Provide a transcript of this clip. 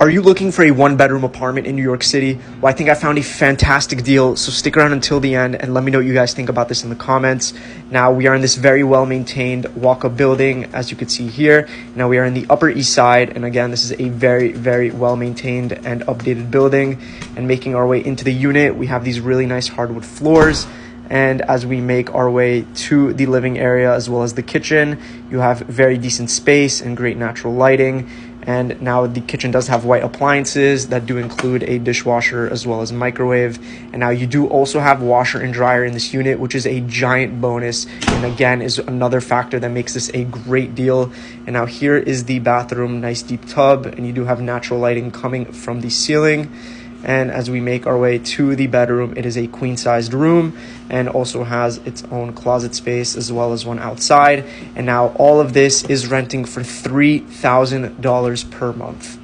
Are you looking for a one bedroom apartment in New York City? Well, I think I found a fantastic deal. So stick around until the end and let me know what you guys think about this in the comments. Now, we are in this very well maintained walk up building, as you can see here. Now, we are in the Upper East Side. And again, this is a very, very well maintained and updated building. And making our way into the unit, we have these really nice hardwood floors. And as we make our way to the living area as well as the kitchen, you have very decent space and great natural lighting and now the kitchen does have white appliances that do include a dishwasher as well as microwave. And now you do also have washer and dryer in this unit, which is a giant bonus. And again, is another factor that makes this a great deal. And now here is the bathroom, nice deep tub, and you do have natural lighting coming from the ceiling. And as we make our way to the bedroom, it is a queen sized room and also has its own closet space as well as one outside. And now all of this is renting for $3,000 per month.